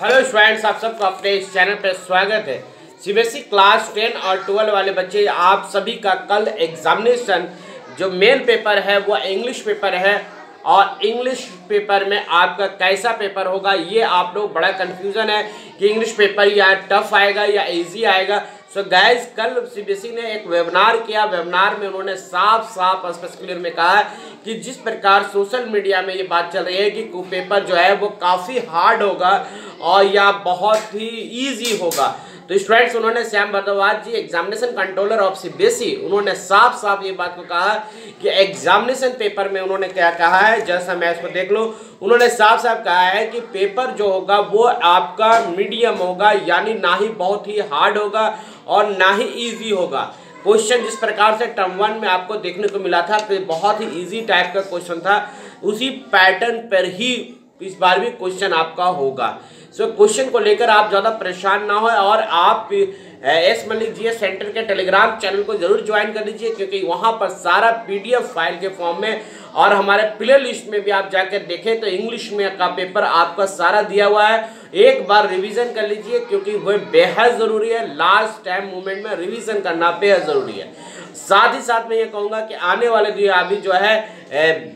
Hello students, आप सबको अपने इस चैनल पर स्वागत है। सीबीएसई क्लास टेन और ट्वेल्व वाले बच्चे, आप सभी का कल एग्जामिनेशन जो मेन पेपर है, वो इंग्लिश पेपर है। और इंग्लिश पेपर में आपका कैसा पेपर होगा, ये आप लोग बड़ा कन्फ्यूज़न है कि इंग्लिश पेपर या टफ आएगा या इजी आएगा। सो so गैस कल सीबीएसई ने एक वेबिनार किया। वेबिनार में उन्होंने साफ़ साफ़ स्पष्ट क्लियर में कहा कि जिस प्रकार सोशल मीडिया में ये बात चल रही है कि पेपर जो है, वो काफ़ी हार्ड होगा। और यह बहुत ही ईजी होगा। तो स्टूडेंट्स उन्होंने Shyam Bhardwaj ji examination controller of CBSE उन्होंने साफ़ साफ़ ये बात को कहा कि एग्जामिनेशन पेपर में उन्होंने क्या कहा है, जैसा मैं इसको देख लूँ, उन्होंने साफ़ साफ़ कहा है कि पेपर जो होगा वो आपका मीडियम होगा, यानी ना ही बहुत ही हार्ड होगा और ना ही ईजी होगा। क्वेश्चन जिस प्रकार से टर्म वन में आपको देखने को मिला था तो बहुत ही इजी टाइप का क्वेश्चन था। उसी पैटर्न पर ही इस बार भी क्वेश्चन आपका होगा। सो क्वेश्चन को लेकर आप ज़्यादा परेशान ना हो और आप एस मलिक जी सेंटर के टेलीग्राम चैनल को ज़रूर ज्वाइन कर लीजिए क्योंकि वहाँ पर सारा पीडीएफ फ़ाइल के फॉर्म में और हमारे प्ले लिस्ट में भी आप जाकर देखें तो इंग्लिश में का पेपर आपका सारा दिया हुआ है। एक बार रिवीजन कर लीजिए क्योंकि वह बेहद ज़रूरी है। लास्ट टाइम मूवमेंट में रिवीजन करना बेहद ज़रूरी है। साथ ही साथ मैं ये कहूँगा कि आने वाले जो अभी जो है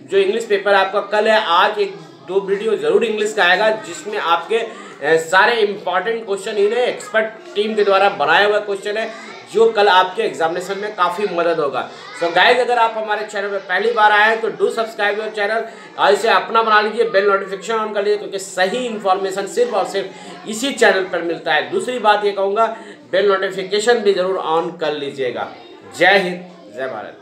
जो इंग्लिश पेपर आपका कल है, आज एक दो वीडियो ज़रूर इंग्लिश का आएगा, जिसमें आपके सारे इंपॉर्टेंट क्वेश्चन इन्हें एक्सपर्ट टीम के द्वारा बनाया हुआ क्वेश्चन है, जो कल आपके एग्जामिनेशन में काफ़ी मदद होगा। सो so गाइज़ अगर आप हमारे चैनल पर पहली बार आए हैं तो डू सब्सक्राइब योर चैनल और इसे अपना बना लीजिए बेल नोटिफिकेशन ऑन कर लीजिए, क्योंकि सही इन्फॉर्मेशन सिर्फ़ और सिर्फ़ इसी चैनल पर मिलता है। दूसरी बात ये कहूँगा बेल नोटिफिकेशन भी ज़रूर ऑन कर लीजिएगा। जय हिंद, जय भारत।